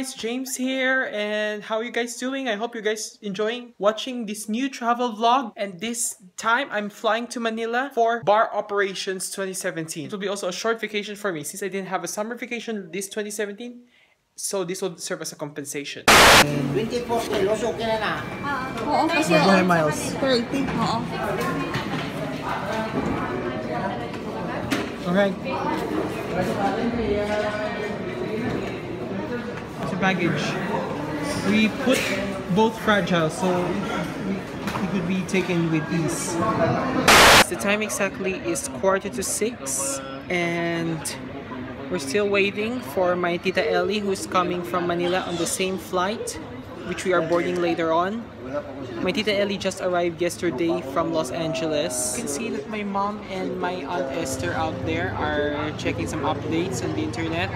guys, James here and how are you guys doing? I hope you guys enjoying watching this new travel vlog and this time I'm flying to Manila for Bar Operations 2017. It will be also a short vacation for me since I didn't have a summer vacation this 2017 so this will serve as a compensation. 24 kilos, okay na na. Oo, kasi Magkano miles? 30. Oo. Alright. Baggage. We put both fragile, so it could be taken with ease. The time exactly is quarter to six, and we're still waiting for my Tita Ellie, who's coming from Manila on the same flight, which we are boarding later on. My Tita Ellie just arrived yesterday from Los Angeles. You can see that my mom and my Aunt Esther out there are checking some updates on the internet.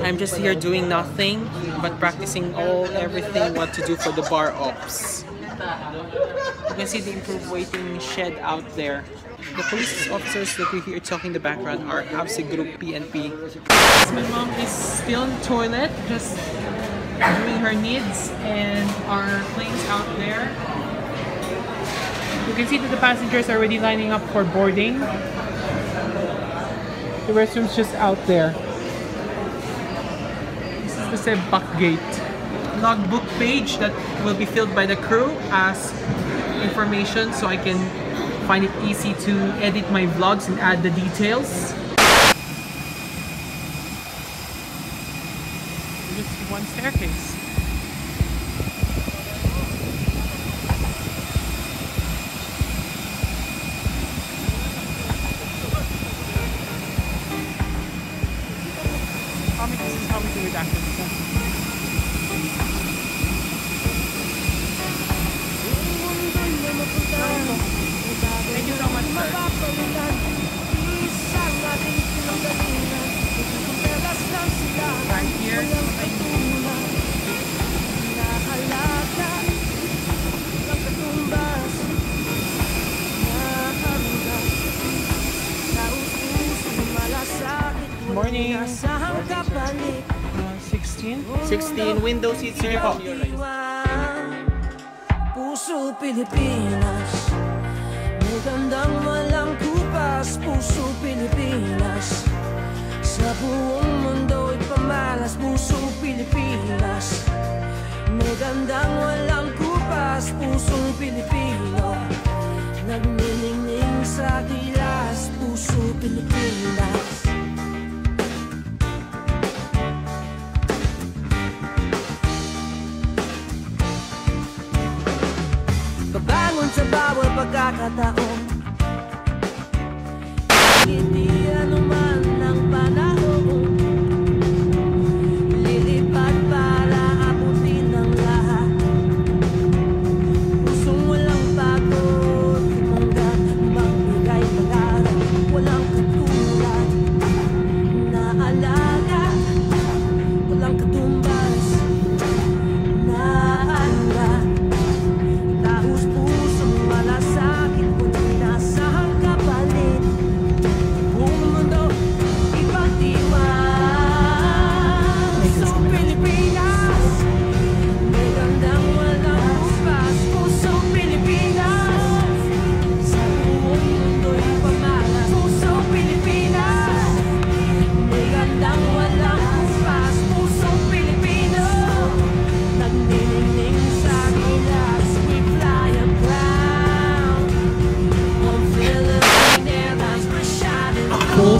I'm just here doing nothing but practicing all everything what to do for the bar ops. You can see the improved waiting shed out there. The police officers that we hear talking in the background are AVSEGROUP PNP. My mom is still in the toilet, just doing her needs, and our plane's out there. You can see that the passengers are already lining up for boarding. The restroom's just out there. This is the CebPac gate. Logbook page that will be filled by the crew as information so I can find it easy to edit my vlogs and add the details. One staircase. Window seats. Sige po. Puso Pilipinas. May gandang walang kupas Puso Pilipinas. Sa buong mundo ipamalas Puso Pilipinas. May gandang walang kupas Pusong Pilipino. Nagniningning sa gilas Puso Pilipinas Babangon sa bawat pagkakataon. Hindi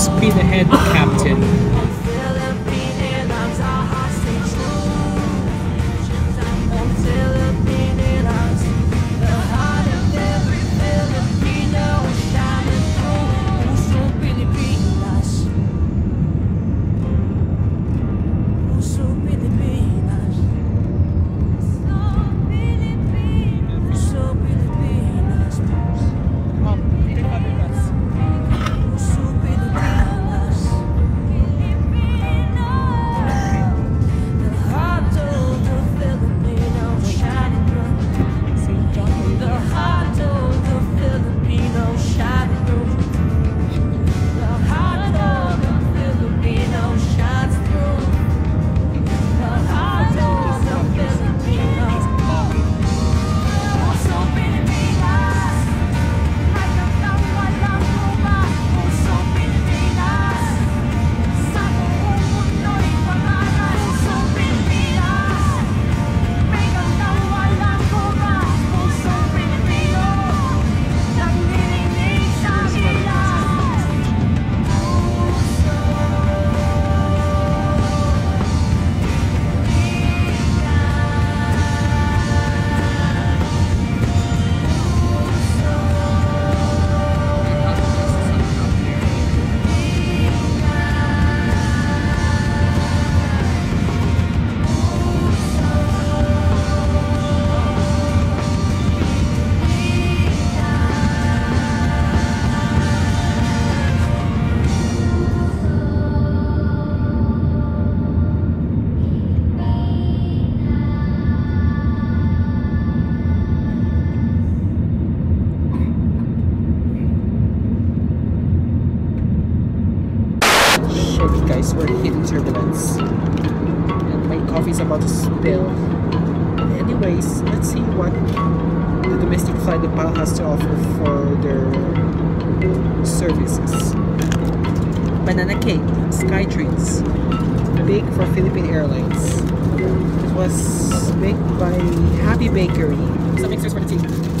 speed ahead, Banana cake, sky treats, baked for Philippine Airlines. It was baked by Happy Bakery. Some mixers for the tea.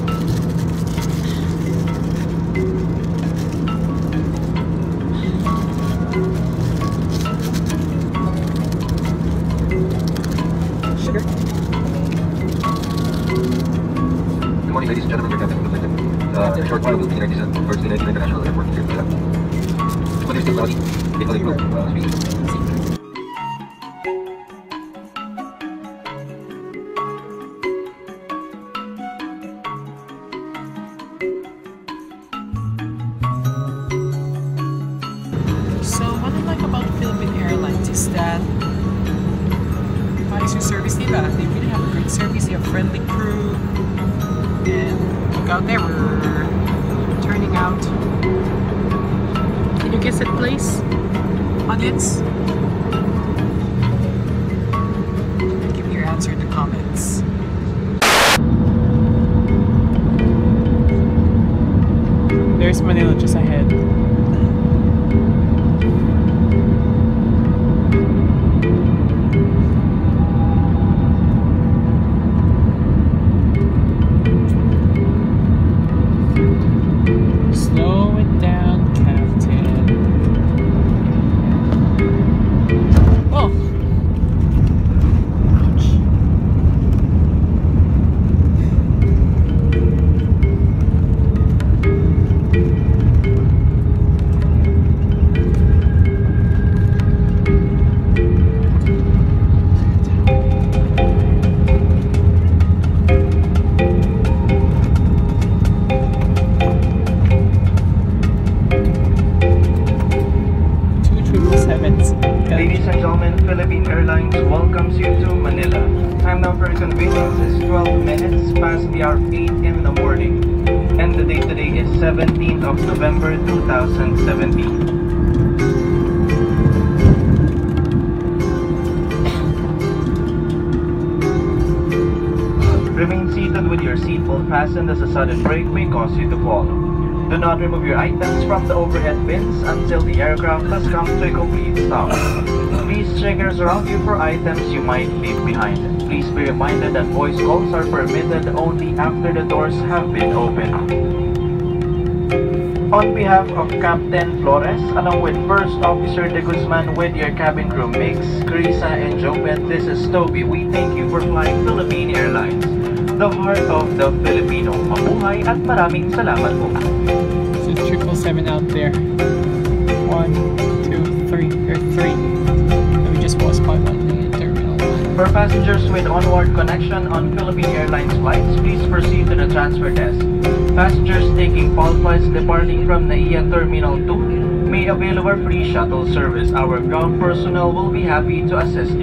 Thank you. Place? Audience? Give me your answer in the comments. There's Manila just ahead. Fastened as a sudden brake may cause you to fall. Do not remove your items from the overhead bins until the aircraft has come to a complete stop. Please check your surroundings for items you might leave behind. Please be reminded that voice calls are permitted only after the doors have been opened. On behalf of Captain Flores, along with First Officer De Guzman with your cabin crew Mix, Carissa, and Jobet, this is Toby. We thank you for flying Philippine Airlines, the heart of the Filipino. Mabuhay at maraming salamat po. So triple seven out there. One, two, three. Are three. And we just passed by one in terminal one. For passengers with onward connection on Philippine Airlines flights, please proceed to the transfer desk. Passengers taking flights departing from NAIA Terminal 2 may avail of our free shuttle service. Our ground personnel will be happy to assist.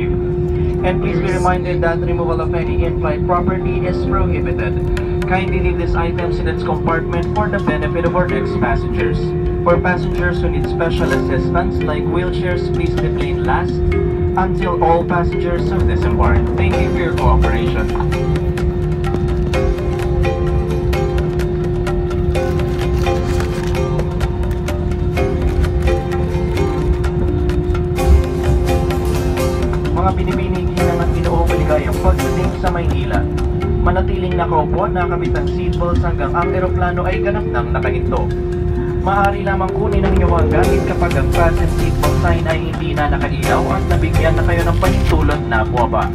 And please be reminded that removal of any in-flight property is prohibited. Kindly leave these items in its compartment for the benefit of our next passengers. For passengers who need special assistance like wheelchairs, please deplane last until all passengers have disembarked. Thank you for your cooperation. Maynila. Manatiling nakaupo at nakabit ang seatbelts hanggang ang eroplano ay ganap ng nakahinto. Maaari lamang kunin ang inyong mga gamit kapag ang fasten seatbelt sign ay hindi na nakailaw at nabigyan na kayo ng pahintulot na buwaba.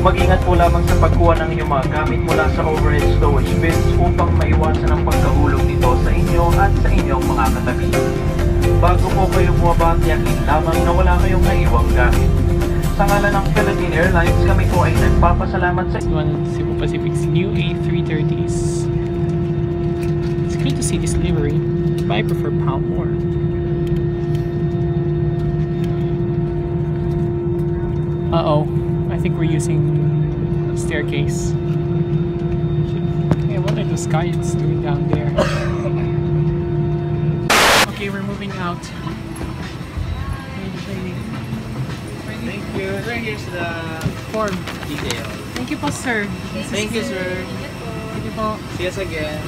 Mag-ingat po lamang sa pagkuha ng inyong mga gamit mula sa overhead storage bins upang maiwasan ang pagkahulog nito sa inyo at sa inyong mga katabi. Bago po kayo bumaba, tiyakin lamang na wala kayong naiwang gamit. Sa ngalan ng Philippine Airlines, kami po ay nagpapasalamat sa Cebu Pacific's new A330s. It's good to see this livery, but I prefer PAL more. Uh-oh. I think we're using staircase. Hey, what are those guys doing down there? Thank you. Right here's the uniform Detail. thank you po sir is Thank you, sir. thank you po See us again.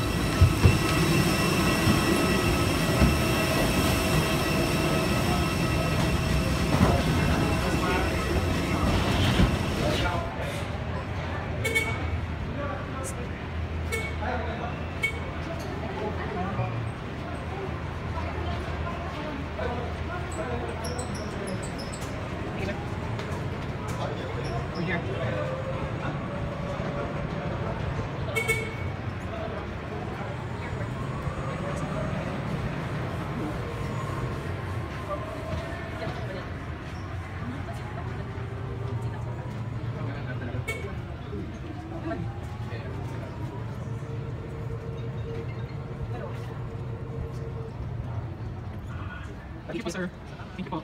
You sir. Thank you.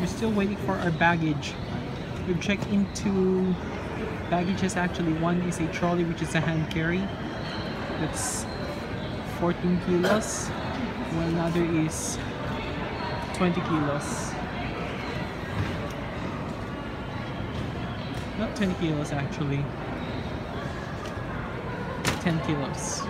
We're still waiting for our baggage. We've checked into baggages actually. One is a trolley which is a hand carry. That's 14 kilos. One another is 20 kilos. Not 20 kilos actually. 10 kilos.